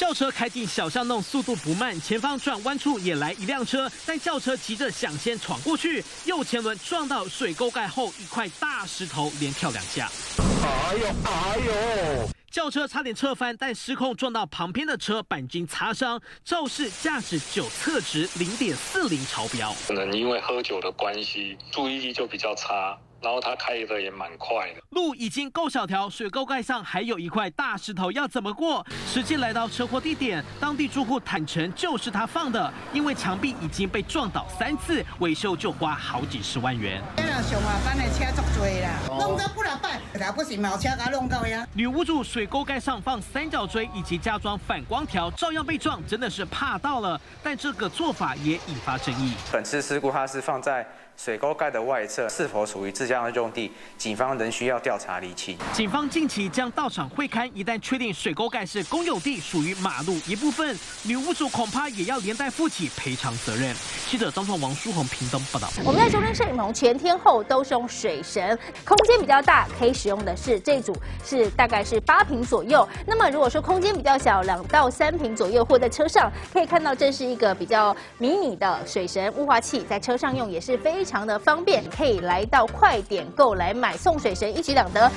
轿车开进小巷弄，速度不慢，前方转弯处也来一辆车，但轿车急着想先闯过去，右前轮撞到水沟盖后一块大石头，连跳两下。哎呦哎呦！轿车差点侧翻，但失控撞到旁边的车，钣金擦伤。肇事驾驶酒测值零点四零超标，可能因为喝酒的关系，注意力就比较差。然后他开的也蛮快的，路已经够小条，水沟盖上还有一块大石头，要怎么过？实际来到车祸地点，当地住户坦诚就是他放的，因为墙壁已经被撞倒三次，维修就花好几十万元。上班的车足多啦，弄到不了拜，不是毛车给弄到呀。女屋主水沟盖上放三角锥以及加装反光条，照样被撞，真的是怕到了。但这个做法也引发争议。本次事故它是放在。水沟盖的外侧是否属于自家用地？警方仍需要调查厘清。警方近期将到场会勘，一旦确定水沟盖是公有地，属于马路一部分，女屋主恐怕也要连带负起赔偿责任。记者张创、王书红平东报道。我们在收看摄影棚，全天候都是用水神，空间比较大，可以使用的是这组，是大概是八平左右。那么如果说空间比较小，两到三平左右，或在车上可以看到，这是一个比较迷你的水神雾化器，在车上用也是非常的方便，可以来到点购来买送水神，一举两得。